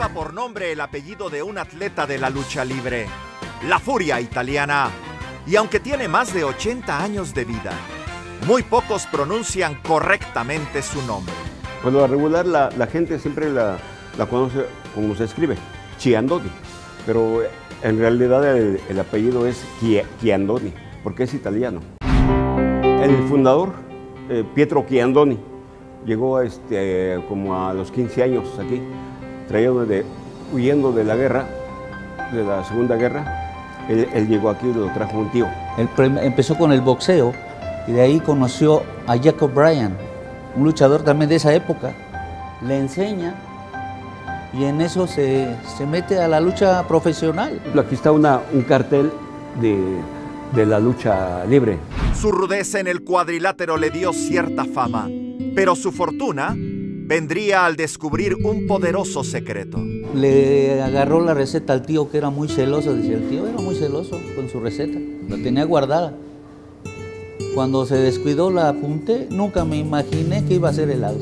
lleva por nombre el apellido de un atleta de la lucha libre, la Furia Italiana. Y aunque tiene más de 80 años de vida, muy pocos pronuncian correctamente su nombre. Por lo regular la, gente siempre la, conoce como se escribe, Chiandoni, pero en realidad el, el apellido es Chi- Chiandoni, porque es italiano. El fundador, eh, Pietro Chiandoni, llegó este, como a los 15 años aquí, trayendo de, huyendo de la guerra, de la Segunda Guerra. Él, él llegó aquí y lo trajo un tío. Él empezó con el boxeo y de ahí conoció a Jacob Bryan, un luchador también de esa época. Le enseña y en eso se, se mete a la lucha profesional. Aquí está una, un cartel de, de la lucha libre. Su rudeza en el cuadrilátero le dio cierta fama, pero su fortuna vendría al descubrir un poderoso secreto. Le agarró la receta al tío que era muy celoso. Dice, el tío era muy celoso con su receta. La tenía guardada. Cuando se descuidó la apunté. Nunca me imaginé que iba a ser helado.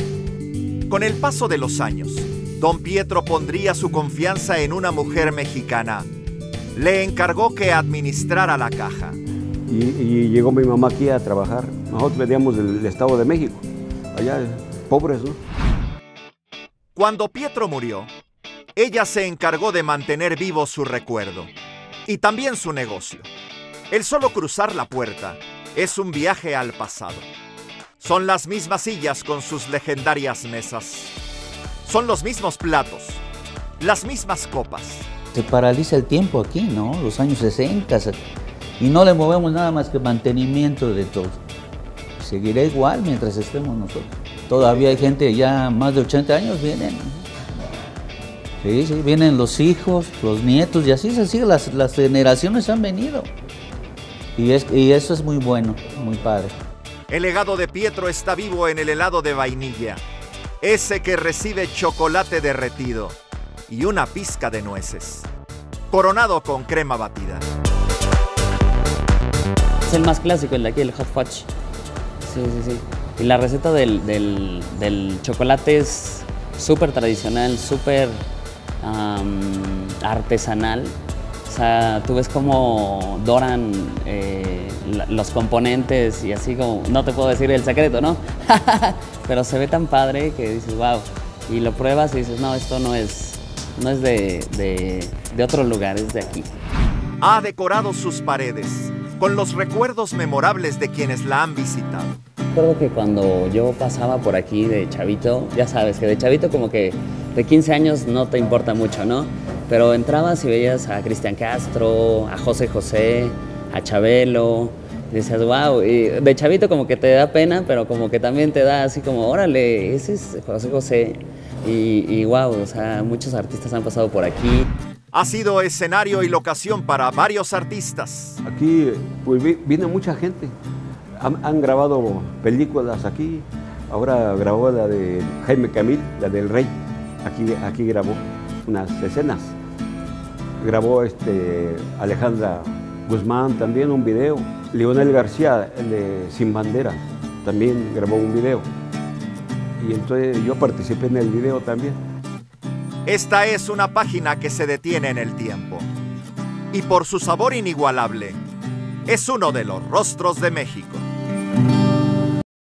Con el paso de los años, don Pietro pondría su confianza en una mujer mexicana. Le encargó que administrara la caja. Y, y llegó mi mamá aquí a trabajar. Nosotros veníamos del Estado de México. Allá, pobres, ¿no? Cuando Pietro murió, ella se encargó de mantener vivo su recuerdo y también su negocio. El solo cruzar la puerta es un viaje al pasado. Son las mismas sillas con sus legendarias mesas. Son los mismos platos, las mismas copas. Se paraliza el tiempo aquí, ¿no? Los años 60. se- Y no le movemos nada más que mantenimiento de todo. Seguirá igual mientras estemos nosotros. Todavía hay gente ya más de 80 años vienen. Sí, sí, vienen los hijos, los nietos y así se sigue. Las, las generaciones han venido. Y, es, y eso es muy bueno, muy padre. El legado de Pietro está vivo en el helado de vainilla, ese que recibe chocolate derretido y una pizca de nueces, coronado con crema batida. Es el más clásico, el de aquí, el hot fudge. Sí, sí, sí. Y la receta del, chocolate es súper tradicional, súper artesanal. O sea, tú ves cómo doran eh, los componentes y así como, no te puedo decir el secreto, ¿no? Pero se ve tan padre que dices, wow. Y lo pruebas y dices, no, esto no es, no es de, de, de otro lugar, es de aquí. Ha decorado sus paredes con los recuerdos memorables de quienes la han visitado. Recuerdo que cuando yo pasaba por aquí de chavito, ya sabes que de chavito como que de 15 años no te importa mucho, ¿no? Pero entrabas y veías a Cristian Castro, a José José, a Chabelo, y decías, wow, y de chavito como que te da pena, pero como que también te da así como, órale, ese es José José. Y, y wow, o sea, muchos artistas han pasado por aquí. Ha sido escenario y locación para varios artistas. Aquí pues, vi- viene mucha gente. Han, grabado películas aquí. Ahora grabó la de Jaime Camil, la del Rey. Aquí, aquí grabó unas escenas. Grabó este, Alejandra Guzmán también un video. Leonel García, el de Sin Bandera, también grabó un video. Y entonces yo participé en el video también. Esta es una página que se detiene en el tiempo. Y por su sabor inigualable, es uno de los rostros de México.